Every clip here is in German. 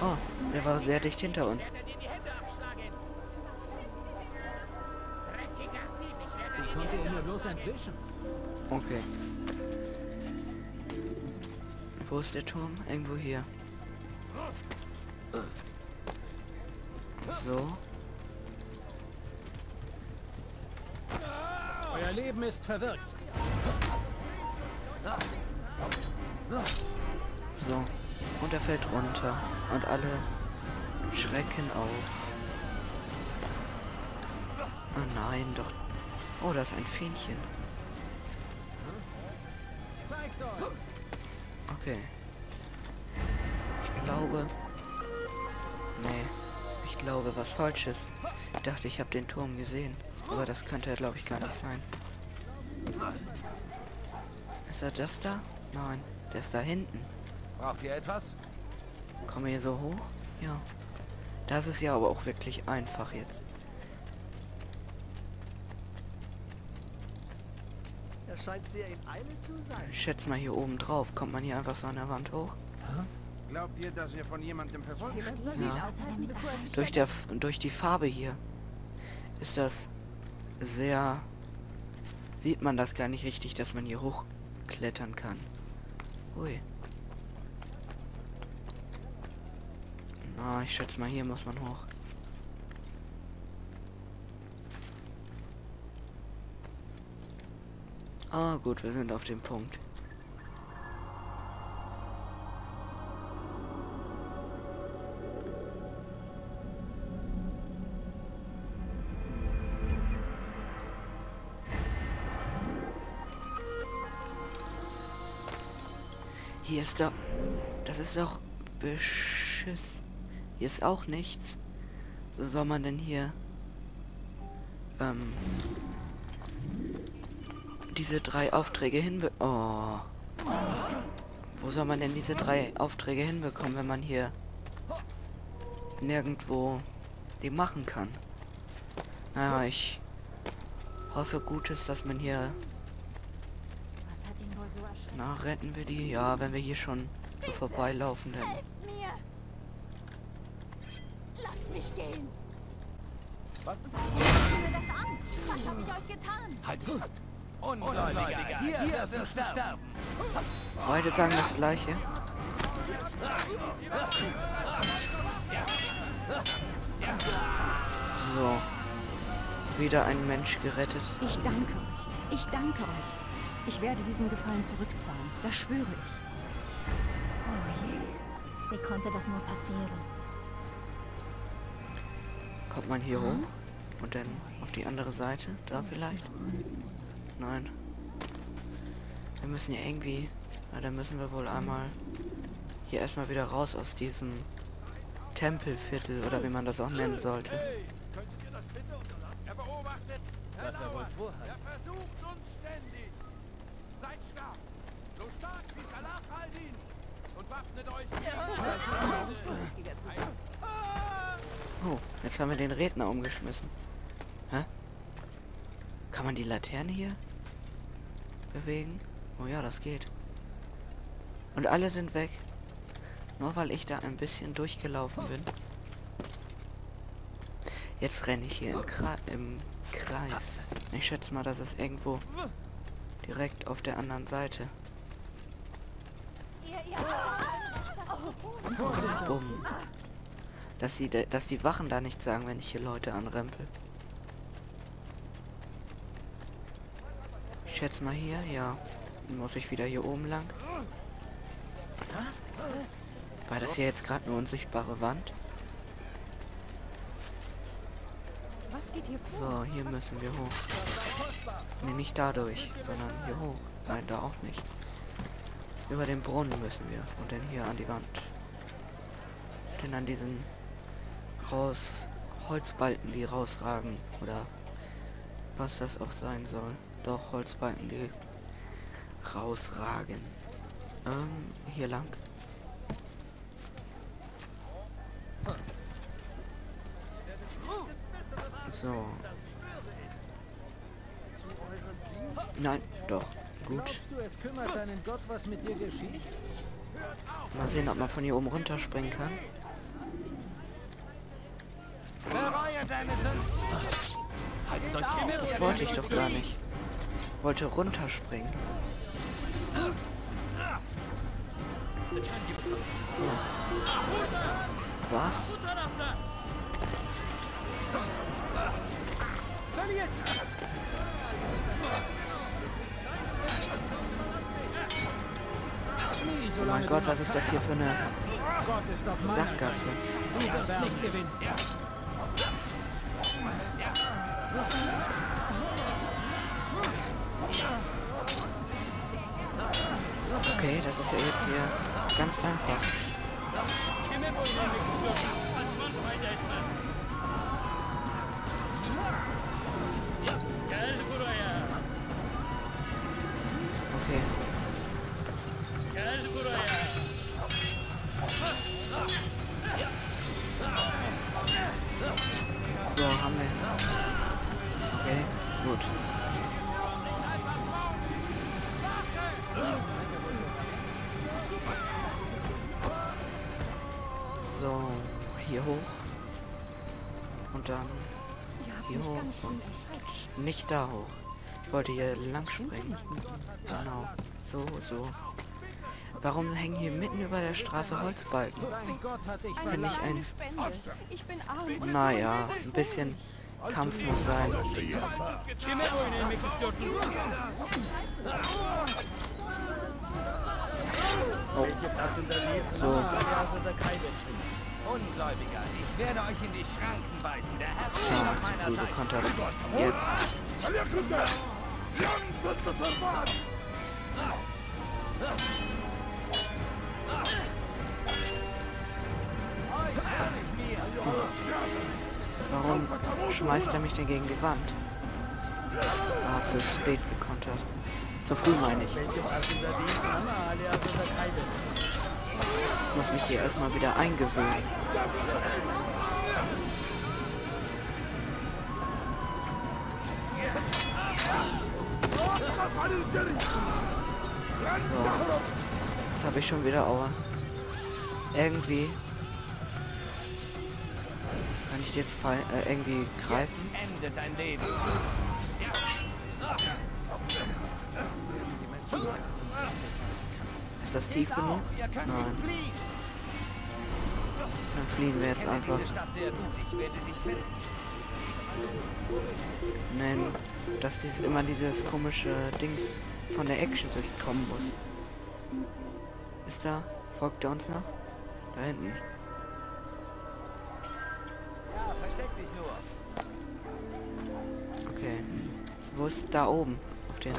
Oh, der war sehr dicht hinter uns. Okay. Wo ist der Turm? Irgendwo hier. So. Euer Leben ist verwirkt. So. Und er fällt runter. Und alle schrecken auf. Oh nein, doch. Oh, da ist ein Fähnchen. Okay. Ich glaube... Nee. Ich glaube, was Falsches. Ich dachte, ich habe den Turm gesehen. Aber das könnte glaube ich, gar nicht sein. Ist er das da? Nein. Der ist da hinten. Braucht ihr etwas? Kommen wir hier so hoch? Ja. Das ist ja aber auch wirklich einfach jetzt. Er scheint sehr in Eile zu sein. Ich schätze mal hier oben drauf. Kommt man hier einfach so an der Wand hoch? Glaubt ihr, dass ihr von jemandem verfolgt werdet? Ja. Durch, der, durch die Farbe hier ist das sehr... Sieht man das gar nicht richtig, dass man hier hochklettern kann. Ui. Na, ich schätze mal, hier muss man hoch. Ah, gut, wir sind auf dem Punkt. Hier ist doch... Das ist doch... Beschiss. Hier ist auch nichts. So soll man denn hier... Ähm... Diese drei Aufträge hinbe... Oh. Wo soll man denn diese drei Aufträge hinbekommen, wenn man hier... Nirgendwo... die machen kann? Naja, ich... Hoffe Gutes, dass man hier... Na, retten wir die? Ja, wenn wir hier schon so vorbeilaufen, dann... mich gehen! Was? Was habe ich euch getan? Halt! Ungläubiger! Hier, hier wirst du sterben! Beide sagen das gleiche. So. Wieder ein Mensch gerettet. Ich danke euch. Ich danke euch. Ich werde diesen Gefallen zurückzahlen. Das schwöre ich. Oh je. Wie konnte das nur passieren? Kommt man hier hoch? Und dann auf die andere Seite? Da vielleicht? Nein. Wir müssen ja irgendwie... Na, dann müssen wir wohl einmal hier erstmal wieder raus aus diesem Tempelviertel oder wie man das auch nennen sollte. Oh, jetzt haben wir den Redner umgeschmissen. Hä? Kann man die Laterne hier bewegen? Oh ja, das geht. Und alle sind weg. Nur weil ich da ein bisschen durchgelaufen bin. Jetzt renne ich hier im, Kra im Kreis. Ich schätze mal, das ist irgendwo direkt auf der anderen Seite. Bumm. Dass, die, dass die Wachen da nichts sagen, wenn ich hier Leute anrempel. Ich schätze mal hier, ja. Dann muss ich wieder hier oben lang. War das hier jetzt gerade eine unsichtbare Wand? So, hier müssen wir hoch. Ne, nicht dadurch, sondern hier hoch. Nein, da auch nicht. Über den Brunnen müssen wir. Und dann hier an die Wand. Denn an diesen raus Holzbalken, die rausragen. Oder was das auch sein soll. Doch, Holzbalken, die rausragen. Ähm, hier lang. So. Nein, doch. Gut. Mal sehen, ob man von hier oben runterspringen kann. Das wollte ich doch gar nicht. Ich wollte runterspringen. Oh. Was? Oh mein Gott, was ist das hier für eine Sackgasse? Okay, das ist ja jetzt hier ganz einfach. Und dann hier hoch und nicht da hoch. Ich wollte hier lang springen. Genau. So, so. Warum hängen hier mitten über der Straße Holzbalken? Finde ich ein- Naja, ein bisschen Kampf muss sein. So, Ungläubiger, ich werde euch in die Schranken weisen. Der Herr ist auf zu meiner früh Seite. Jetzt. Warum schmeißt er mich denn gegen die Wand? Ah, zu spät gekontert. Zu früh meine ich. Muss mich hier erstmal wieder eingewöhnen. So. Jetzt habe ich schon wieder Aua. Irgendwie. Kann ich jetzt fall äh, irgendwie greifen? Ist das tief genug? Nein. Dann fliehen wir jetzt einfach. Nein, dass dies immer dieses komische Dings von der Action durchkommen muss. Ist da? Folgt er uns noch? Da hinten. Ja, versteck dich nur. Okay. Wo ist da oben? Auf den.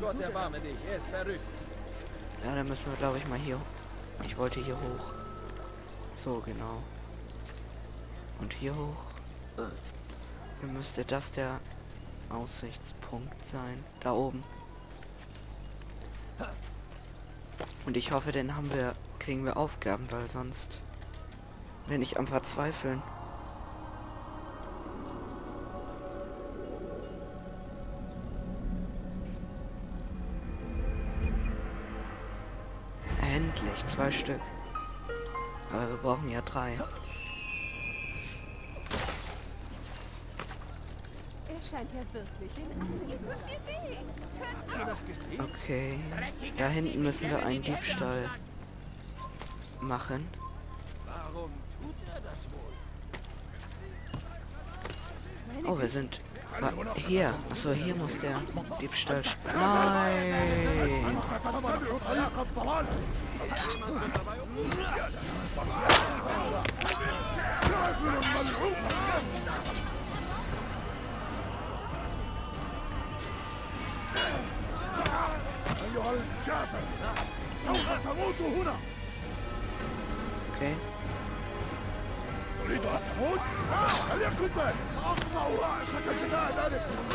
Gott erbarme dich, er ist verrückt. Ja, dann müssen wir glaube ich mal hier. Ich wollte hier hoch. So, genau. Und hier hoch. Dann müsste das der Aussichtspunkt sein. Da oben. Und ich hoffe, den haben wir, kriegen wir Aufgaben, weil sonst bin ich am Verzweifeln. Endlich, zwei Stück. Aber wir brauchen ja drei. Er. Okay. Da hinten müssen wir einen Diebstahl machen. Warum tut er das wohl? Oh, wir sind hier. Achso, hier muss der Diebstahl. st- Nein! Okay.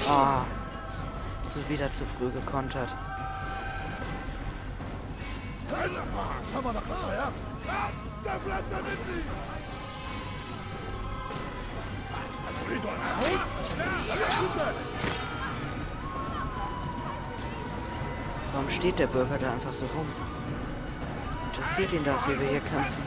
Ah, zu, zu wieder zu früh gekontert. Warum steht der Bürger da einfach so rum? Interessiert ihn das, wie wir hier kämpfen?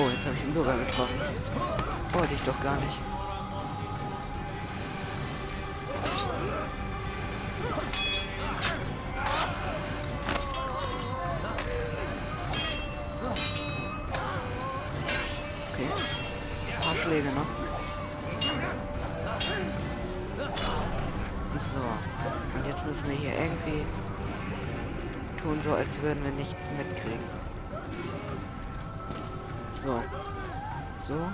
Oh, jetzt habe ich den Bürger getroffen. Wollte ich doch gar nicht. Schläge noch. So. Und jetzt müssen wir hier irgendwie tun, so als würden wir nichts mitkriegen. So. So.